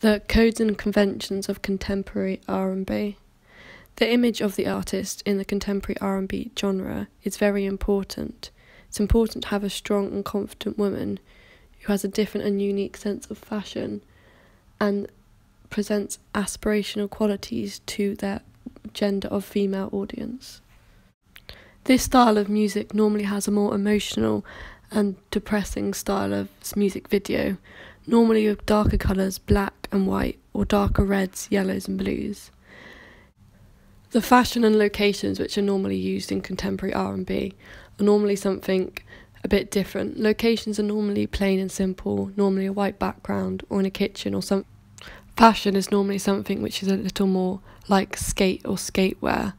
The codes and conventions of contemporary R&B. The image of the artist in the contemporary R&B genre is very important. It's important to have a strong and confident woman who has a different and unique sense of fashion and presents aspirational qualities to their gender of female audience. This style of music normally has a more emotional and depressing style of music video, normally with darker colours, black and white, or darker reds, yellows, and blues. The fashion and locations which are normally used in contemporary R&B are normally something a bit different. Locations are normally plain and simple, normally a white background or in a kitchen or some fashion is normally something which is a little more like skate or skatewear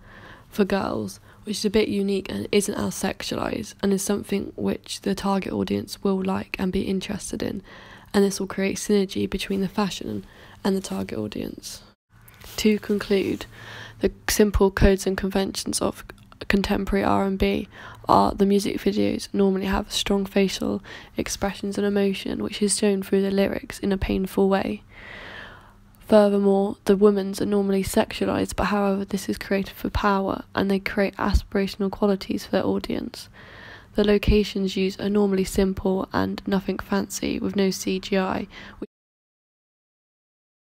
for girls which is a bit unique and isn't as sexualized and is something which the target audience will like and be interested in. And this will create synergy between the fashion and the target audience. To conclude, the simple codes and conventions of contemporary R&B are the music videos normally have strong facial expressions and emotion which is shown through the lyrics in a painful way. Furthermore, the women's are normally sexualized, but however, this is created for power and they create aspirational qualities for their audience. The locations used are normally simple and nothing fancy with no CGI,